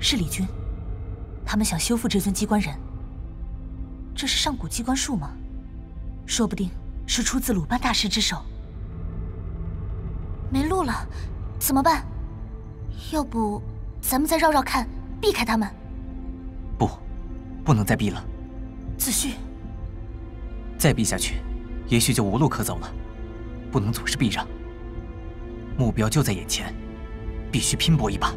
是李军，他们想修复这尊机关人。这是上古机关术吗？说不定是出自鲁班大师之手。没路了，怎么办？要不咱们再绕绕看，避开他们？不，不能再避了。子旭，再避下去，也许就无路可走了。不能总是避让，目标就在眼前，必须拼搏一把。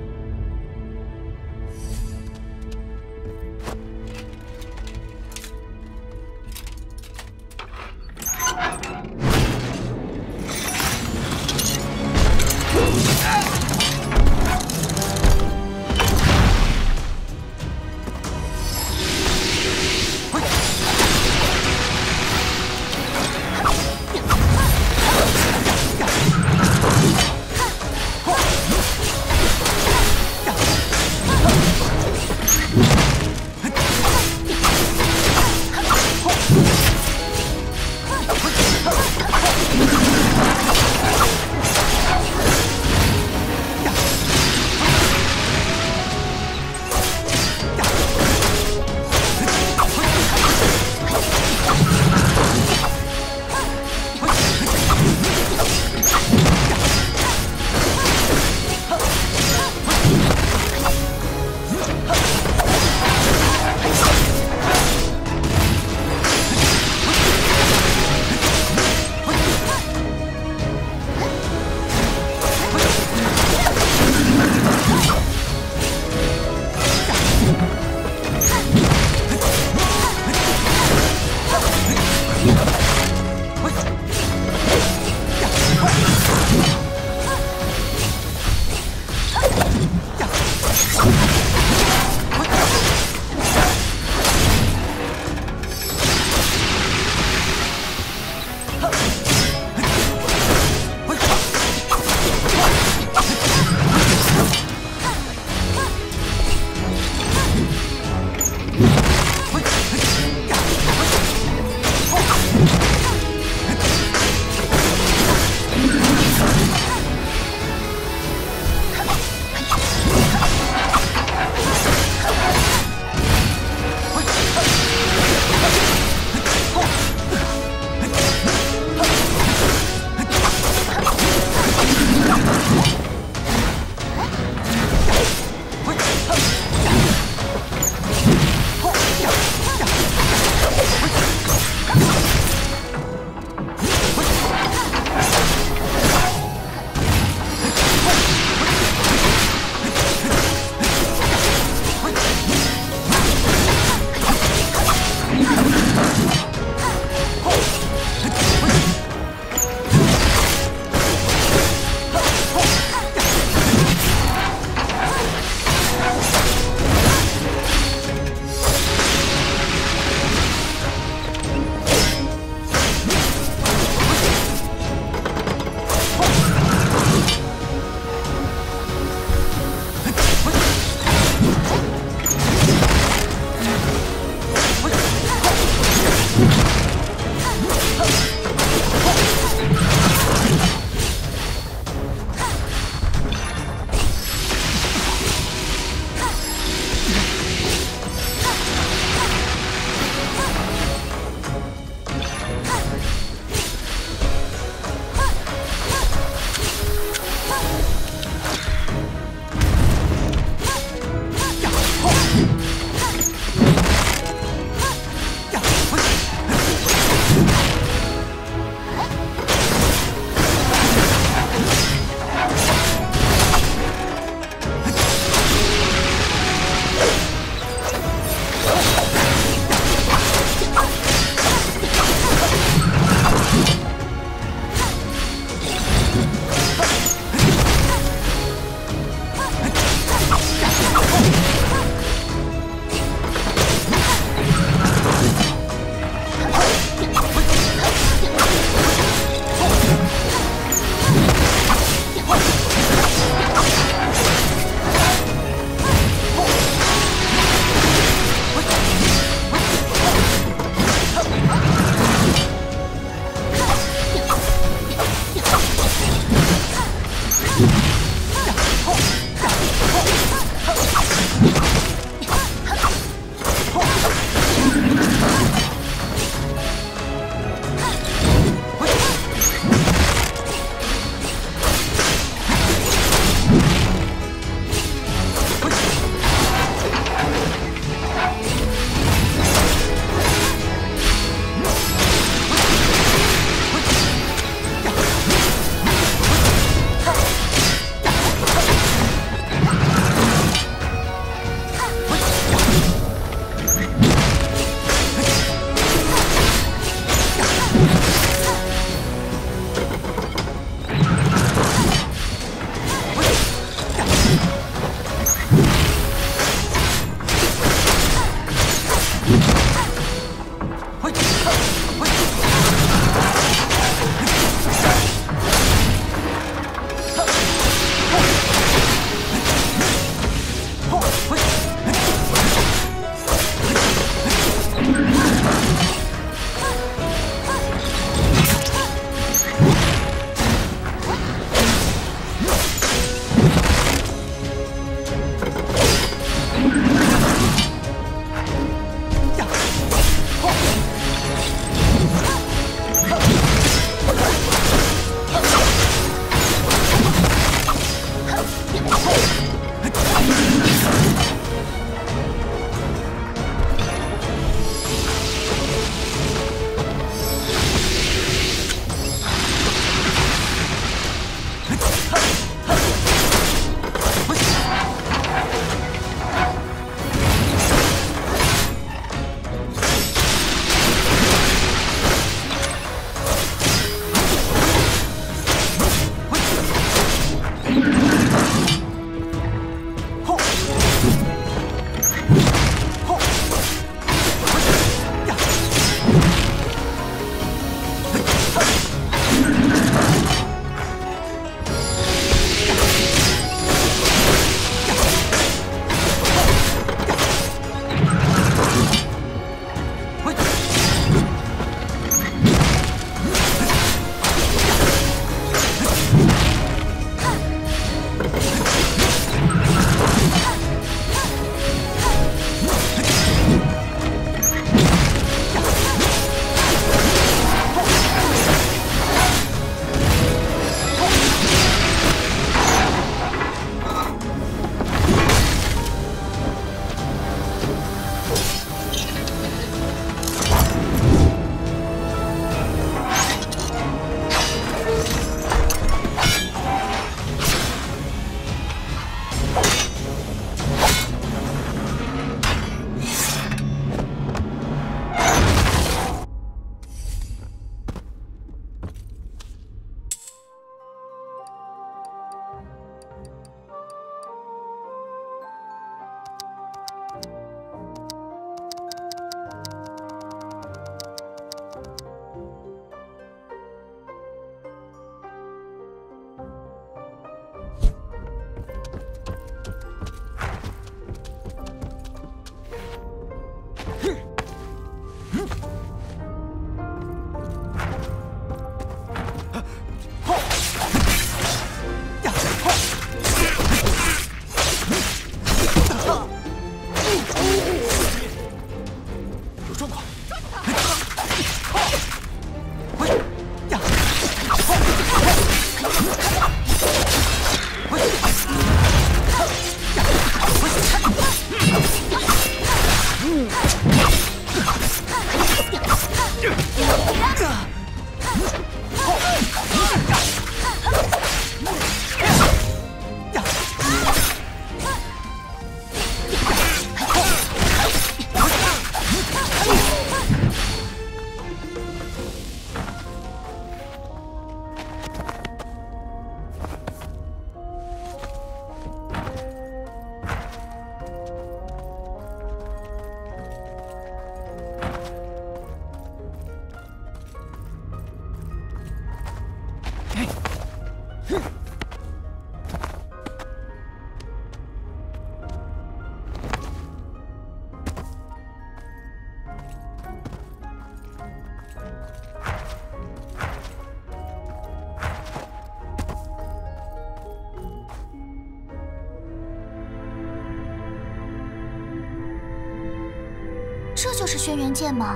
剑吗？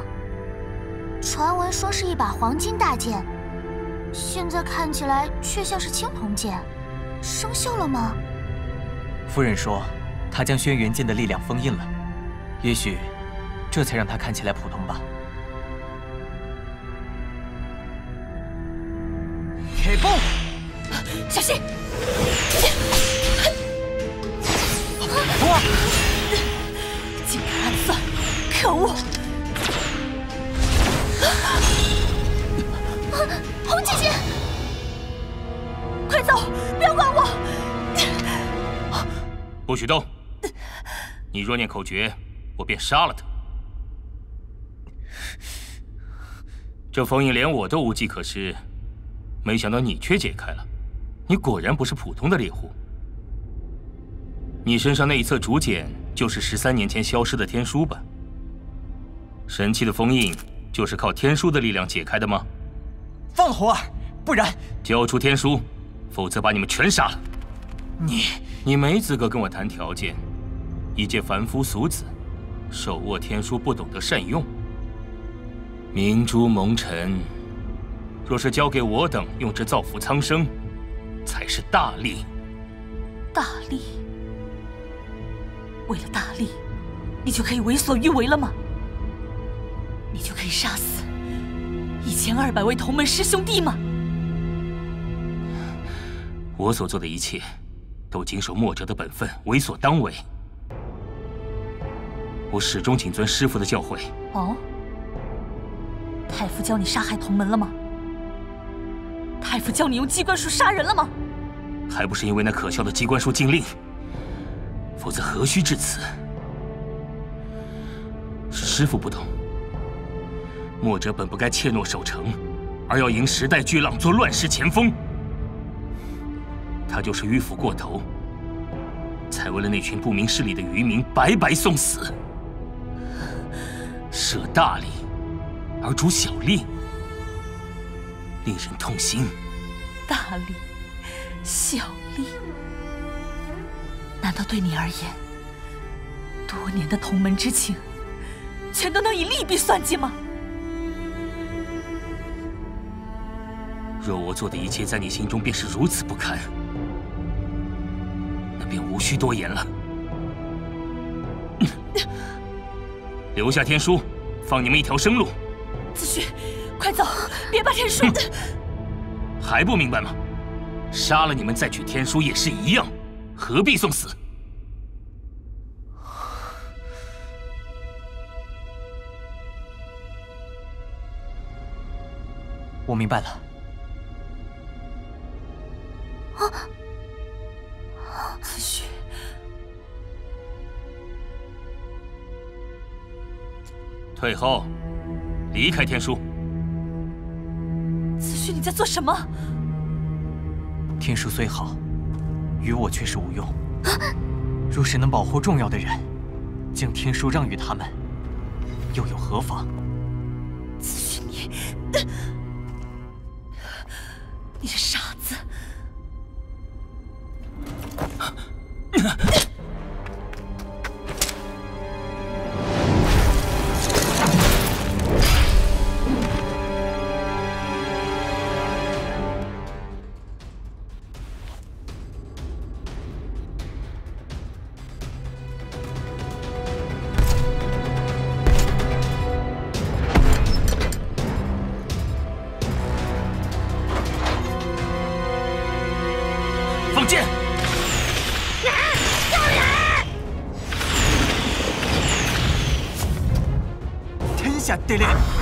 传闻说是一把黄金大剑，现在看起来却像是青铜剑，生锈了吗？夫人说，她将轩辕剑的力量封印了，也许这才让它看起来普通吧。开弓，小心！哇！竟敢暗算，可恶！红姐姐，快走，不要管我！不许动！你若念口诀，我便杀了他。这封印连我都无计可施，没想到你却解开了。你果然不是普通的猎户。你身上那一册竹简，就是十三年前消失的天书吧？神器的封印，就是靠天书的力量解开的吗？放了猴儿，不然交出天书，否则把你们全杀了。你，你没资格跟我谈条件。一介凡夫俗子，手握天书不懂得善用，明珠蒙尘。若是交给我等用之造福苍生，才是大利。大利？为了大利，你就可以为所欲为了吗？你就可以杀死一千二百位同门师兄弟吗？我所做的一切，都谨守墨者的本分，为所当为。我始终谨遵师父的教诲。哦，太傅教你杀害同门了吗？太傅教你用机关术杀人了吗？还不是因为那可笑的机关术禁令，否则何须至此？是师父不懂，墨者本不该怯懦守城，而要迎时代巨浪，做乱世前锋。他就是迂腐过头，才为了那群不明事理的渔民白白送死。舍大利而逐小利，令人痛心。大利，小利，难道对你而言，多年的同门之情，全都能以利弊算计吗？若我做的一切在你心中便是如此不堪，那便无需多言了。留下天书，放你们一条生路。子胥，快走，别把天书。还不明白吗？杀了你们再取天书也是一样，何必送死？我明白了。退后，离开天书。子胥，你在做什么？天书虽好，于我却是无用。若是能保护重要的人，将天书让与他们，又有何妨？子胥，你，你是傻天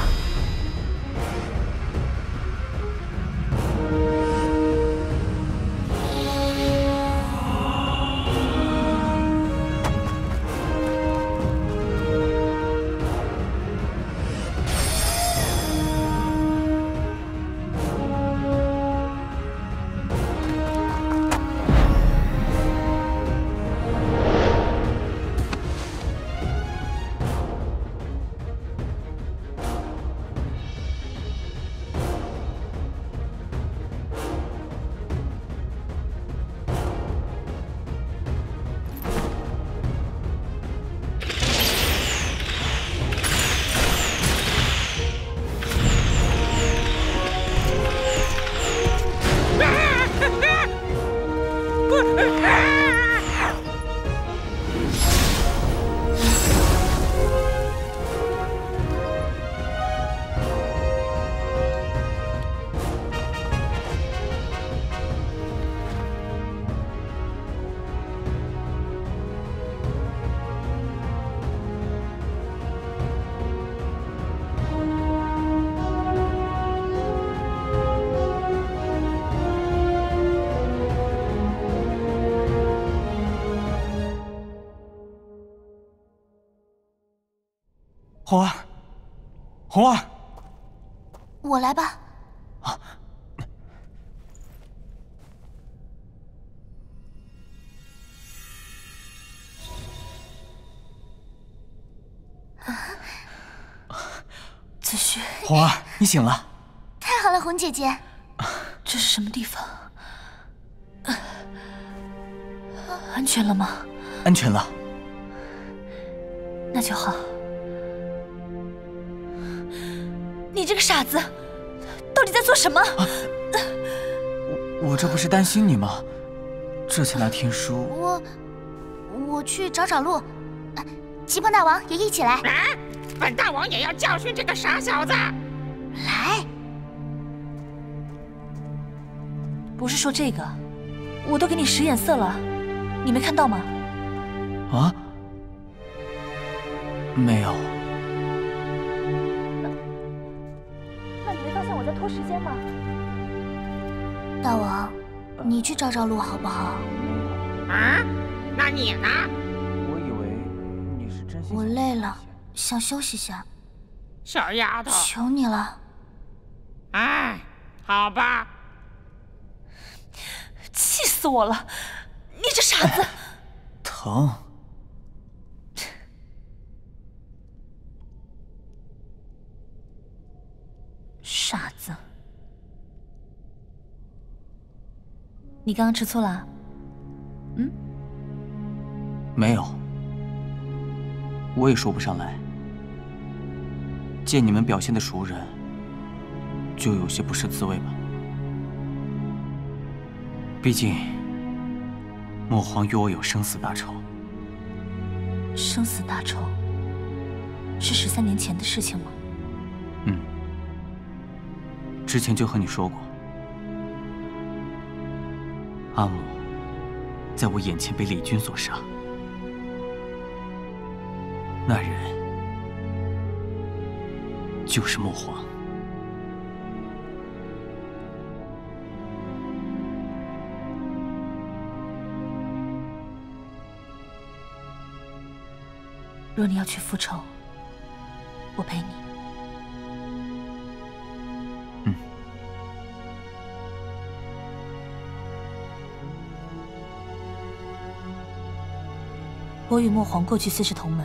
红儿，红儿，我来吧。啊！子虚，红儿，你醒了。太好了，红姐姐。这是什么地方？安全了吗？安全了。那就好。你这个傻子，到底在做什么？我我这不是担心你吗？这才来天书。我我去找找路。吉鹏大王也一起来。啊！本大王也要教训这个傻小子。来。不是说这个，我都给你使眼色了，你没看到吗？啊？没有。大王，你去找找路好不好？啊？那你呢？我以为你是真心。我累了，想休息下。小丫头，求你了。哎，好吧。气死我了！你这傻子，疼。傻子，你刚刚吃醋了？嗯？没有，我也说不上来。见你们表现的熟人，就有些不是滋味吧。毕竟，莫皇与我有生死大仇。生死大仇是十三年前的事情吗？嗯，之前就和你说过，阿母在我眼前被李军所杀，那人就是莫皇。若你要去复仇，我陪你。我与墨皇过去虽是同门，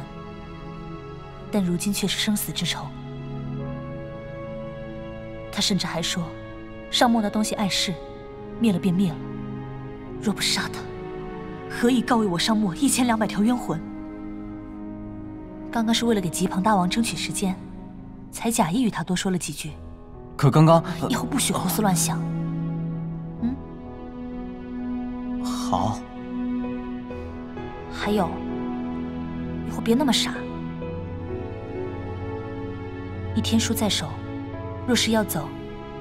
但如今却是生死之仇。他甚至还说，上墨那东西碍事，灭了便灭了。若不杀他，何以告慰我上墨一千两百条冤魂？刚刚是为了给吉鹏大王争取时间，才假意与他多说了几句。可刚刚以后不许胡思乱想。嗯，好。还有，别那么傻。你天书在手，若是要走，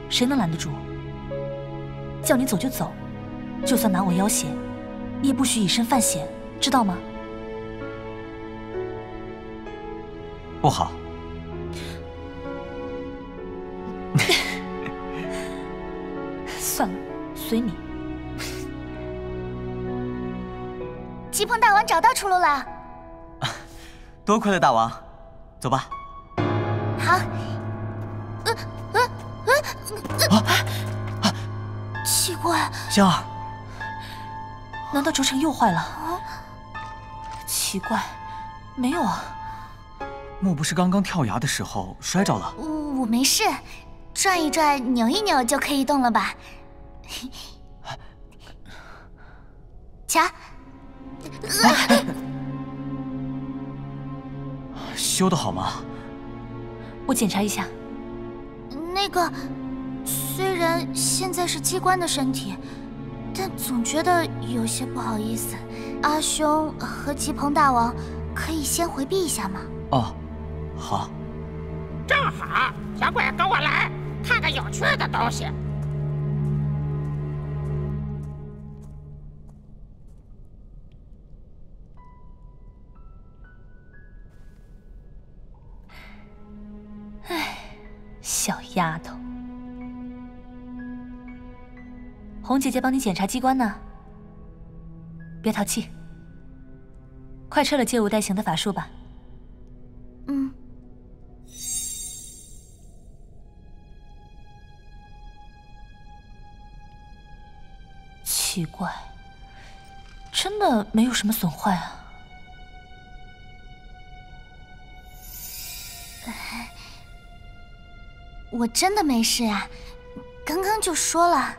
谁能拦得住？叫你走就走，就算拿我要挟，你也不许以身犯险，知道吗？不好，算了，随你。吉鹏大王找到出路了，多亏了大王，走吧。好。呃呃呃啊！奇怪，香儿，难道轴承又坏了？奇怪，没有啊。莫不是刚刚跳崖的时候摔着了？我没事，转一转、扭一扭就可以动了吧？瞧，修的好吗？我检查一下。那个，虽然现在是机关的身体，但总觉得有些不好意思。阿兄和吉鹏大王，可以先回避一下吗？哦。好，正好，小鬼跟我来看个有趣的东西。红姐姐帮你检查机关呢。别淘气快撤了借物代行的法术吧嗯。奇怪真的没有什么损坏啊。我真的没事啊刚刚就说了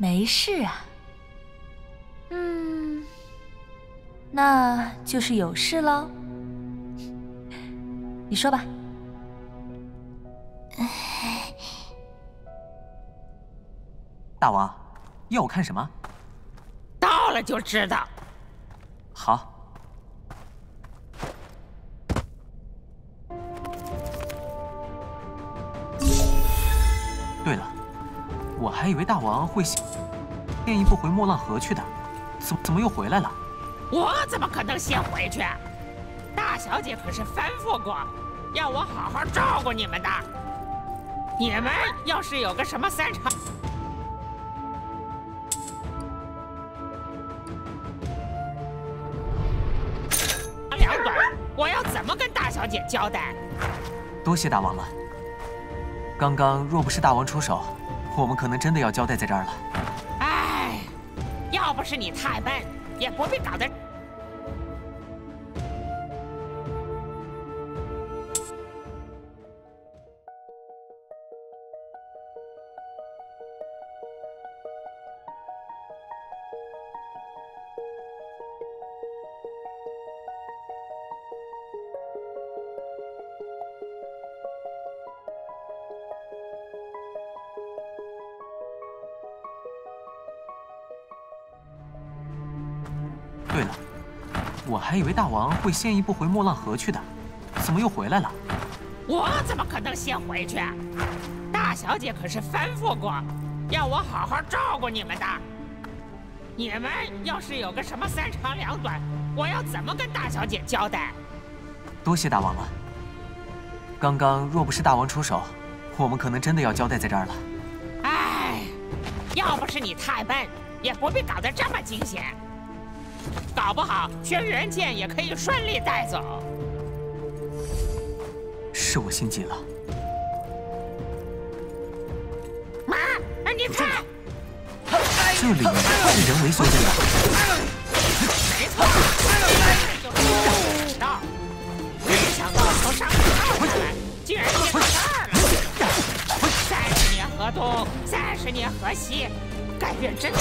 没事啊。嗯，那就是有事喽。你说吧。大王，要我看什么？到了就知道。好。对了，我还以为大王会先一步回莫浪河去的，怎怎么又回来了？我怎么可能先回去？大小姐可是吩咐过，要我好好照顾你们的。你们要是有个什么三长两短，我要怎么跟大小姐交代？多谢大王了。刚刚若不是大王出手，我们可能真的要交代在这儿了。哎，要不是你太笨，也不必搞得。我还以为大王会先一步回莫浪河去的，怎么又回来了？我怎么可能先回去？大小姐可是吩咐过，要我好好照顾你们的。你们要是有个什么三长两短，我要怎么跟大小姐交代？多谢大王了。刚刚若不是大王出手，我们可能真的要交代在这儿了。唉，要不是你太笨，也不必搞得这么惊险。搞不好轩辕剑也可以顺利带走。是我心急了。妈，你看，这里是人为修建的。没错，就是到。没想到从上面跳下来，竟然建到这儿了。三十年河东，三十年河西，改变真大。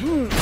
别小看我！